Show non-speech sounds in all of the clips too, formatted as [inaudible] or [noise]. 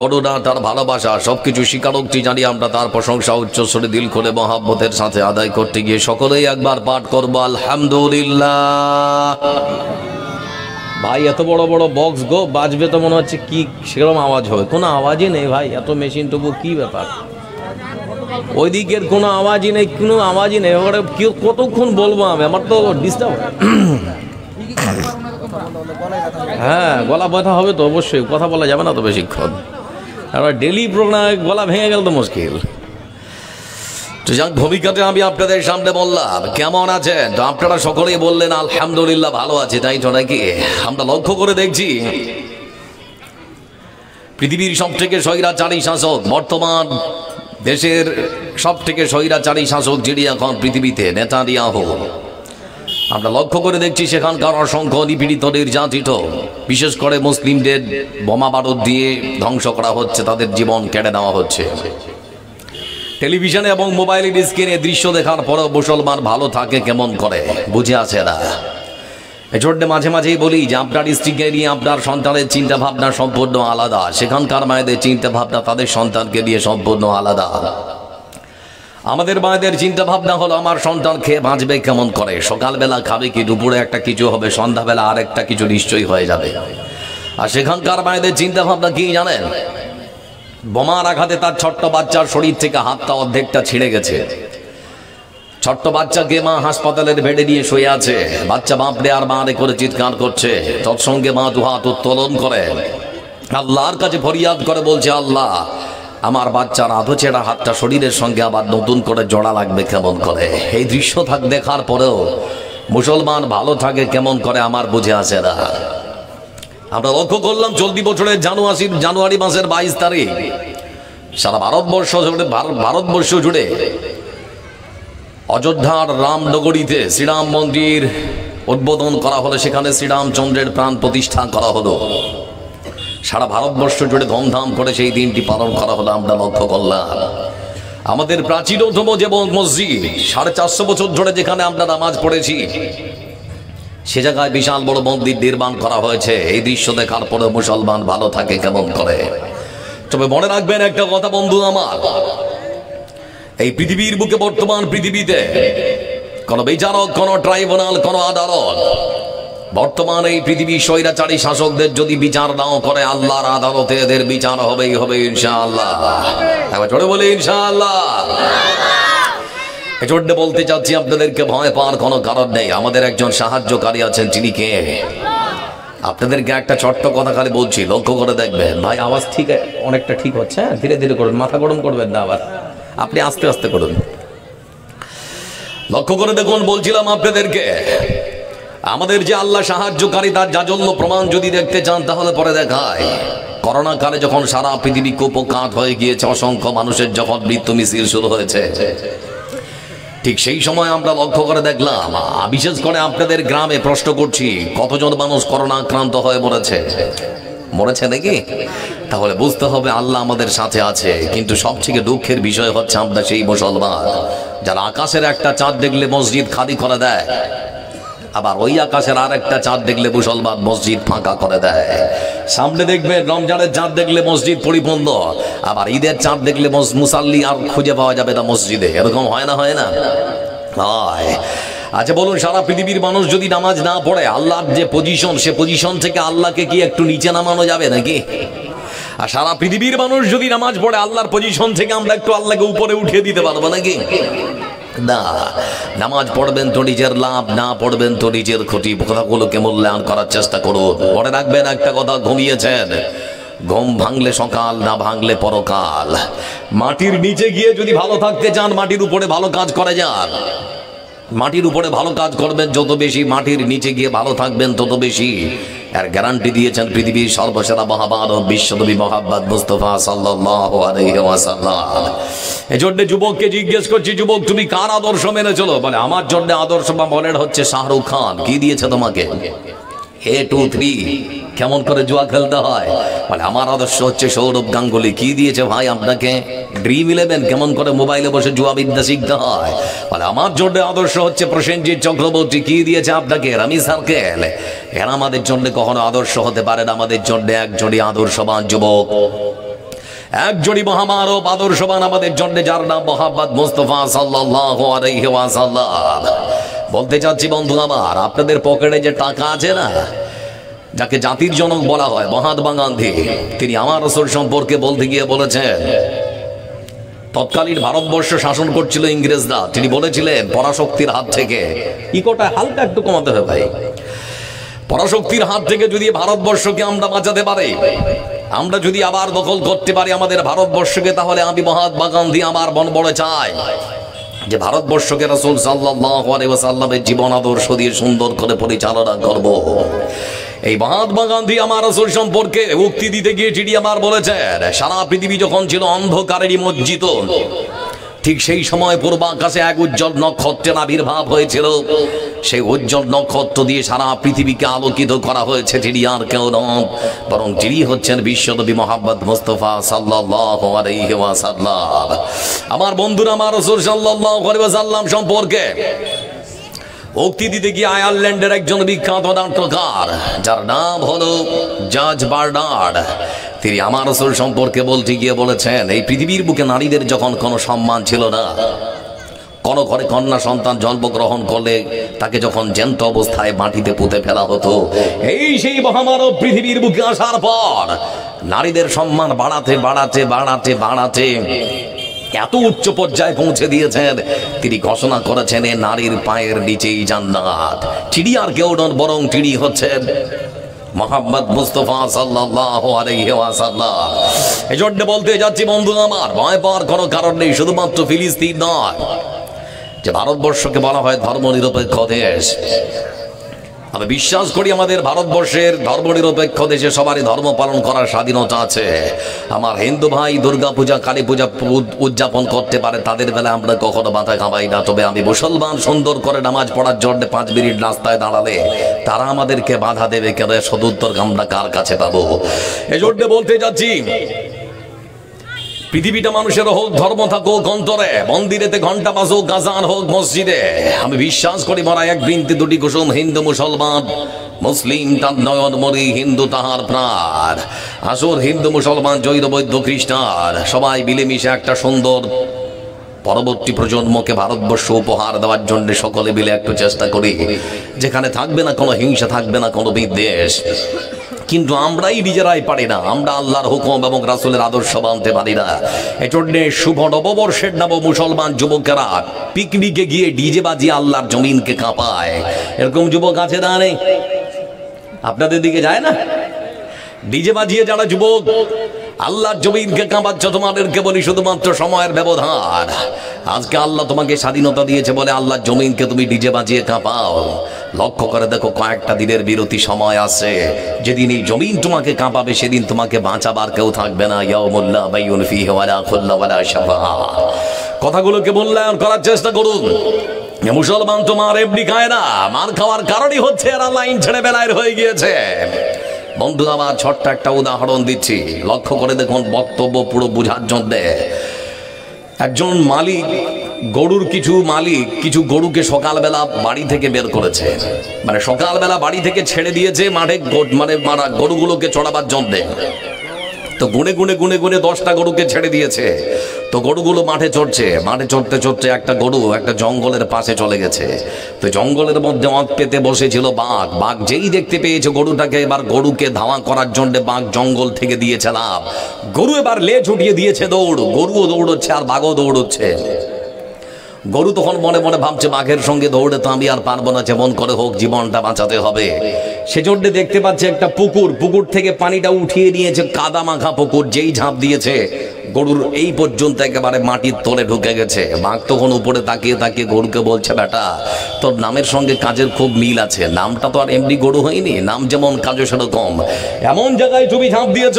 করুণা তার ভালোবাসা সবকিছু স্বীকারোক্তি জানি আমরা তার প্রশংসা উচ্চস্বরে দিল করে মহাব্বতের সাথে আদায় করতে গিয়ে সকলেই একবার পাঠ করব আলহামদুলিল্লাহ। ভাই এত বড় বড় বক্স গো বাজবে তো মনে হচ্ছে কি সেরকম আওয়াজ হবে কোনো আওয়াজই নেই ভাই এত মেশিন তবু কি ব্যাপার? ওই দিকের কোনো আওয়াজই নেই কোনো আওয়াজই নেই এবারে কেউ কতক্ষণ বলব আমি? আমার তো ডিস্টার্ব [coughs] হ্যাঁ গলা ব্যথা হবে তো অবশ্যই কথা বলা যাবে না তো বেশিক্ষণ। এবার ডেলি প্রোগ্রামে গলা ভেঙে গেল তো মুশকিল। তো যাক ভূমিকাতে আমি আপনাদের সামনে বললাম, কেমন আছেন? তো আপনারা সকলেই বললেন, আলহামদুলিল্লাহ, ভালো আছে। তাই তো নাকি? আমরা লক্ষ্য করে দেখছি, পৃথিবীর সব থেকে স্বৈরাচারী শাসক, বর্তমান দেশের সব থেকে স্বৈরাচারী শাসক যিনি এখন পৃথিবীতে, নেতানিয়াহু। আমরা লক্ষ্য করে দেখছি সেখানকার অসংখ্য নিপীড়িত নির্যাতিত বিশেষ করে মুসলিমদের বোমা বারুদ দিয়ে ধ্বংস করা হচ্ছে, তাদের জীবন কেড়ে নেওয়া হচ্ছে। টেলিভিশনে এবং মোবাইলের স্ক্রিনে দৃশ্য দেখার পরেও মুসলমান ভালো থাকে কেমন করে, বুঝে আছে না। এজন্য মাঝে মাঝেই বলি যে, আপনার স্ত্রীকে নিয়ে আপনার সন্তানের চিন্তা ভাবনা সম্পূর্ণ আলাদা। সেখানকার মায়েদের চিন্তা ভাবনা তাদের সন্তানকে নিয়ে সম্পূর্ণ আলাদা। আমাদের মায়েদের চিন্তা ভাবনা হলো, আমার সন্তান খেয়ে বাঁচবে কেমন করে? সকালবেলা খাবে কি, দুপুরে একটা কিছু হবে, সন্ধ্যাবেলা আর একটা কিছু নিশ্চয়ই হয়ে যাবে। আর সেখানকার মায়েদের চিন্তা ভাবনা কি জানেন? বোমার আঘাতে তার ছোট্ট বাচ্চার শরীর থেকে হাতটা অর্ধেকটা ছিঁড়ে গেছে। ছোট্ট বাচ্চাকে মা হাসপাতালের বেডে নিয়ে শুয়ে আছে। বাচ্চা বাঁপড়ে আর মারে করে চিৎকার করছে। তৎসঙ্গে মা দু হাত উত্তোলন করে। আল্লাহর কাছে ফরিয়াদ করে, বলছে, আল্লাহ আমার বাচ্চার আধো চেরা হাতটা শরীরের সঙ্গে আবার নতুন করে জোড়া লাগবে কেমন করে? এই দৃশ্য থাক দেখার পরেও মুসলমান ভালো থাকে কেমন করে আমার বুঝে আছে না। আমরা লক্ষ্য করলাম, চলতি বছরের জানুয়ারি জানুয়ারি মাসের বাইশ তারিখ, সারা ভারতবর্ষ জুড়ে ভারত- ভারতবর্ষ জুড়ে অযোধ্যার রামনগরীতে শ্রীরাম মন্দির উদ্বোধন করা হলো। সেখানে শ্রীরামচন্দ্রের প্রাণ প্রতিষ্ঠা করা হলো। সারা ভারতবর্ষ জুড়ে ধুমধাম করে সেই দিনটি পালন করা হলো, আমরা লক্ষ্য করলাম। আমাদের প্রাচীনতম যে মসজিদ, সাড়ে চারশো বছর ধরে যেখানে আমরা নামাজ পড়েছি, সে জায়গায় বিশাল বড় মন্দির নির্মাণ করা হয়েছে। এই দৃশ্য দেখার পরে মুসলমান ভালো থাকে কেমন করে। তবে মনে রাখবেন একটা কথা, বন্ধু আমার, এই পৃথিবীর বুকে বর্তমান পৃথিবীতে কোন বিচারক, কোন ট্রাইব্যুনাল, কোন আদালত বর্তমান এই পৃথিবীর স্বৈরাচারী শাসকদের যদি বিচার নাও করে, আল্লাহর আদালতে এদের বিচার হবেই হবে ইনশাআল্লাহ। একবার জোরে বলে, ইনশাআল্লাহ। এজন্য বলতে চাচ্ছি, আপনাদেরকে ভয় পাওয়ার কোনো কারণ নেই। আমাদের একজন সাহায্যকারী আছেন তিনি কে? আপনাদেরকে একটা ছোট্ট কথা খালি বলছি, লক্ষ্য করে দেখবেন। ভাই, আওয়াজ ঠিক, অনেকটা ঠিক হচ্ছে হ্যাঁ? ধীরে ধীরে করুন, মাথা গরম করবেন না আবার। আপনি আস্তে আস্তে করুন। লক্ষ্য করে দেখুন, বলছিলাম আপনাদেরকে। আমাদের যে আল্লাহ সাহায্যকারী, তার জাজল্য প্রমাণ যদি দেখতে চান, তাহলে পরে দেখায়। করোনা কালে যখন সারা পৃথিবী কুপকাত হয়ে গিয়েছে, অসংখ্য মানুষের যখন মৃত্যু মিছিল শুরু হয়েছে। ঠিক সেই সময় আমরা লক্ষ্য করে দেখলাম বিশেষ করে আপনাদের গ্রামে প্রশ্ন করছি, কতজন মানুষ করোনা আক্রান্ত হয়ে মরেছে? মরেছে নাকি? তাহলে বুঝতে হবে আল্লাহ আমাদের সাথে আছে, কিন্তু সবথেকে দুঃখের বিষয় হচ্ছে আমরা সেই মুসলমান, যারা আকাশের একটা চাঁদ দেখলে মসজিদ খালি করে দেয়। আবার ওই আকাশের আর একটা চাঁদ দেখলে মুসলমান মসজিদ ফাঁকা করে দেয়। সামনে দেখবেন রমজানের চাঁদ দেখলে মসজিদ পরিপূর্ণ, আবার ঈদের চাঁদ দেখলে মস- মুসাল্লি আর খুঁজে পাওয়া যাবে না মসজিদে। এরকম হয় না হয় না? হয়। আচ্ছা বলুন, সারা পৃথিবীর মানুষ যদি নামাজ না পড়ে, আল্লাহর যে পজিশন সে পজিশন থেকে আল্লাহকে কি একটু নিচে নামানো যাবে নাকি? আর সারা পৃথিবীর মানুষ যদি নামাজ পড়ে, আল্লাহর পজিশন থেকে আমরা একটু আল্লাহকে উপরে উঠিয়ে দিতে পারব নাকি? না। নামাজ পড়বেন তো নিজের লাভ, না পড়বেন তো নিজের ক্ষতি। কথাগুলোকে মূল্যায়ন করার চেষ্টা করুন। মনে রাখবেন একটা কথা, ঘুমিয়েছেন। ঘুম ভাঙলে সকাল, না ভাঙলে পরকাল। মাটির নিচে গিয়ে যদি ভালো থাকতে চান, মাটির উপরে ভালো কাজ করে যান। মাটির উপরে ভালো কাজ করবেন, যত বেশি মাটির নিচে গিয়ে ভালো থাকবেন, তত বেশি। আর গ্যারান্টি দিয়েছেন পৃথিবীর সর্বসেরা মহাবাদ বিশ্বনবী মহাব্বাদ মুস্তফা আলাইহি ওয়াসাল্লাম। এজন্য যুবককে জিজ্ঞেস করছি, যুবক, তুমি কার আদর্শ মেনে চলো? বলে, আমার জন্য আদর্শ বা মনের হচ্ছে শাহরুখ খান। কি দিয়েছে তোমাকে? এ টু থ্রি কেমন করে জুয়া খেলতে হয়? মানে আমার আদর্শ হচ্ছে সৌরভ গাঙ্গুলি। কি দিয়েছে ভাই আপনাকে? ড্রিম ইলেভেন কেমন করে মোবাইলে বসে জুয়া বিদ্যা শিখতে হয়? মানে আমার জন্য আদর্শ হচ্ছে প্রসেনজিৎ চক্রবর্তী। কি দিয়েছে আপনাকে? Rummy Circle. এরা আমাদের জন্য কখনো আদর্শ হতে পারে না। আমাদের জন্য একজনই আদর্শবান যুবক। এক জড়ি মহামানব আদর্শবান আমাদের জন্য, যার নাম মোহাম্মদ মুস্তফা ওয়াসাল্লাম। বলতে চাচ্ছি বন্ধু আমার, আপনাদের পকেটে যে টাকা আছে না যাকে জাতির জনক বলা হয় মহাত্মা গান্ধী, তিনি আমার রসুল সম্পর্কে বলতে গিয়ে বলেছেন, তৎকালীন ভারতবর্ষ শাসন করছিল ইংরেজরা। তিনি বলেছিলেন, পরাশক্তির হাত থেকে ইকোটা হালকা একটু কমাতে হবে ভাই। পরাশক্তির হাত থেকে যদি ভারতবর্ষকে আমরা বাঁচাতে পারি, আমরা যদি আবার দখল করতে পারি আমাদের ভারতবর্ষকে, তাহলে আমি মহাত্মা গান্ধী আমার মন বড় চাই যে ভারতবর্ষকে রসুল সাল্লামের জীবন আদর্শ দিয়ে সুন্দর করে পরিচালনা করব। এই মহাত্মা গান্ধী আমার রসুল সম্পর্কে উক্তি দিতে গিয়ে চিঠি আমার বলেছেন সারা পৃথিবী যখন ছিল অন্ধকারেরই মজ্জিত, ঠিক সেই সময় পূর্বাকাশে এক উজ্জ্বল নক্ষত্রের আবির্ভাব হয়েছিল। সেই উজ্জ্বল নক্ষত্র দিয়ে সারা পৃথিবীকে আলোকিত করা হয়েছে যিনি আর কেউ নন। বরং যিনি হচ্ছেন বিশ্বনবী মোহাম্মদ মুস্তফা ওয়াসাল্লাম। আমার বন্ধুরা, আমার সাল্লাল্লাহু আলাইহি সম্পর্কে উক্তি দিতে গিয়ে আয়ারল্যান্ডের একজন বিখ্যাত নাট্যকার, যার নাম হলো জাজ বার্নার্ড। তিনি আমার রসুল সম্পর্কে বলতে গিয়ে বলেছেন, এই পৃথিবীর বুকে নারীদের যখন কোনো সম্মান ছিল না, কোনো ঘরে কন্যা সন্তান জন্মগ্রহণ করলে তাকে যখন জ্যান্ত অবস্থায় মাটিতে পুঁতে ফেলা হতো, এই সেই মহামানব পৃথিবীর বুকে আসার পর নারীদের সম্মান বাড়াতে বাড়াতে বাড়াতে বাড়াতে এত উচ্চ পর্যায়ে পৌঁছে দিয়েছেন। তিনি ঘোষণা করেছেন নারীর পায়ের নিচেই জান্নাত। চিড়ি আর কেউ নন, বরং চিড়ি হচ্ছেন মোহাম্মদ মুস্তফা সাল্লাল্লাহু আলাইহি ওয়াসাল্লাম। এই বলতে যাচ্ছি, বন্ধু আমার, ভয় পাওয়ার কোনো কারণ নেই, শুধুমাত্র ফিলিস্তিন নয়, যে ভারতবর্ষকে বলা হয় ধর্মনিরপেক্ষ দেশ। আমি বিশ্বাস করি আমাদের ভারতবর্ষের ধর্মনিরপেক্ষ দেশে সবারই ধর্ম পালন করার স্বাধীনতা আছে। আমার হিন্দু ভাই দুর্গা পূজা, কালী পূজা উদ- উদযাপন করতে পারে, তাদের বেলা আমরা কখনো মাথা খাবাই না। তবে আমি মুসলমান সুন্দর করে নামাজ পড়ার জন্য পাঁচ মিনিট রাস্তায় দাঁড়ালে তারা আমাদেরকে বাধা দেবে, কেন সদুত্তর আমরা কার কাছে পাবো? এই জন্য বলতে যাচ্ছি পৃথিবীটা মানুষের হোক, ধর্ম থাকুক, অন্তরে। মন্দিরেতে ঘণ্টা বাজুক, গাজান হোক, মসজিদে। আমি বিশ্বাস করি মারা এক বৃন্তি, দুটি কুসুম, হিন্দু, মুসলমান। মুসলিম তার নয়ন মরি, হিন্দু তাহার প্রাণ। আসর, হিন্দু, মুসলমান, জৈন বৈদ্য খ্রিস্টান, সবাই মিলেমিশে একটা সুন্দর পরবর্তী প্রজন্মকে ভারতবর্ষ উপহার দেওয়ার জন্য সকলে মিলে একটু চেষ্টা করি। যেখানে থাকবে না কোনো হিংসা, থাকবে না কোনো বিদ্বেষ। কিন্তু আমরাই নিজেরাই পারি না। আমরা আল্লাহর হুকুম এবং রাসুলের আদর্শ মানতে পারি না। এজন্য শুভ নববর্ষের নব মুসলমান যুবকেরা পিকনিকে গিয়ে ডিজে বাজিয়ে আল্লাহর জমিনকে কাঁপায়। এরকম যুবক আছে না নেই? আপনাদের দিকে যায় না? ডিজে বাজিয়ে যারা যুবক আল্লাহর জমিনকে কাঁপাচ্ছ, তোমাদেরকে বলি শুধুমাত্র সময়ের ব্যবধান। আজকে আল্লাহ তোমাকে স্বাধীনতা দিয়েছে বলে আল্লাহর জমিনকে তুমি ডিজে বাজিয়ে কাঁপাও। লক্ষ্য করে দেখো, কয়েকটা দিনের বিরতি সময় আছে। যেদিন এই জমিন তোমাকে কাঁপাবে, সেদিন তোমাকে বাঁচাবার কেউ থাকবে না। ইয়াউমুল্লাহ বাইউন ফিহি ওয়ালা খুল্লা ওয়ালা শাফা। কথাগুলোকে মূল্যায়ন করার চেষ্টা করুন। মুসলমান তোমার এমনি খায় না। মার খাওয়ার কারণই হচ্ছে এরা লাইন ছেড়ে বেলায় হয়ে গিয়েছে। বন্ধু, আমার ছোট্ট একটা উদাহরণ দিচ্ছি। লক্ষ্য করে দেখুন, বক্তব্য পুরো বোঝার জন্যে একজন মালিক, গরুর কিছু মালিক কিছু গরুকে সকালবেলা বাড়ি থেকে বের করেছে। মানে সকালবেলা বাড়ি থেকে ছেড়ে দিয়েছে মাঠে মানে মারা গরুগুলোকে চড়াবার জন্যে। তো গুনে গুনে গুনে গুনে দশটা গরুকে ছেড়ে দিয়েছে। তো গরুগুলো মাঠে চড়ছে। মাঠে চড়তে চড়তে একটা গরু একটা জঙ্গলের পাশে চলে গেছে। তো জঙ্গলের মধ্যে অত পেতে বসেছিল বাঘ। বাঘ যেই দেখতে পেয়েছে গরুটাকে, এবার গরুকে ধাওয়া করার জন্য বাঘ জঙ্গল থেকে দিয়েছে লাভ গরু এবার লেজ উঠিয়ে দিয়েছে দৌড়। গরুও দৌড়চ্ছে আর বাঘও দৌড়চ্ছে। গরু তখন মনে মনে ভাবছে, বাঘের সঙ্গে দৌড়ে তো আমি আর পারব না, যেমন করে হোক জীবনটা বাঁচাতে হবে। সেজন্য দেখতে পাচ্ছে একটা পুকুর। পুকুর থেকে পানিটা উঠিয়ে নিয়েছে কাদা মাখা পুকুর, যেই ঝাঁপ দিয়েছে। গরুর এই পর্যন্ত একেবারে মাটির তলে ঢুকে গেছে। বাঘ তখন উপরে তাকিয়ে তাকিয়ে গরুকে বলছে, বেটা, তোর নামের সঙ্গে কাজের খুব মিল আছে। নামটা তো আর এমনি গরু হয়নি, নাম যেমন কাজও সেরকম। এমন জায়গায় তুমি ঝাঁপ দিয়েছ,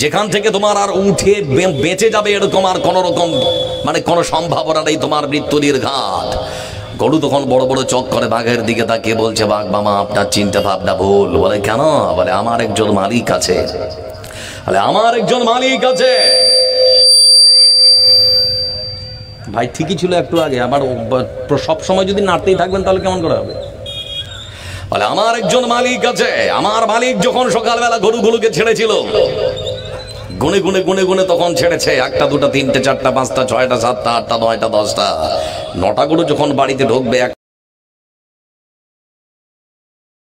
যেখান থেকে তোমার আর উঠে বেঁচে যাবে এরকম আর কোন রকম মানে কোনো সম্ভাবনা নেই তোমার মৃত্যু নির্ঘাত। গরু তখন বড় বড় চোখ করে বাঘের দিকে তাকিয়ে বলছে, বাঘ মামা, আপনার চিন্তা ভাবনা ভুল। বলে, কেন? বলে, আমার একজন মালিক আছে। বলে আমার একজন মালিক আছে। ভাই, ঠিকই ছিল একটু আগে, আবার সব সময় যদি নাড়তেই থাকবেন, তাহলে কেমন করে হবে? বলে, আমার একজন মালিক আছে। আমার মালিক যখন সকালবেলা গরুগুলোকে ছেড়েছিল, গুনে গুনে গুনে গুনে তখন ছেড়েছে। একটা, দুটা, তিনটে, চারটা, পাঁচটা, ছয়টা, সাতটা, আটটা, নয়টা, দশটা। নটা গরু যখন বাড়িতে ঢুকবে এক